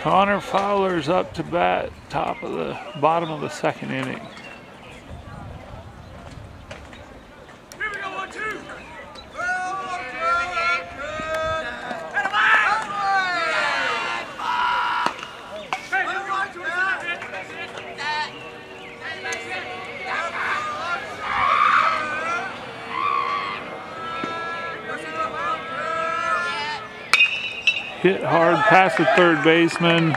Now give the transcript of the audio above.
Connor Fowler's up to bat, top of the bottom of the second inning. Hit hard past the third baseman.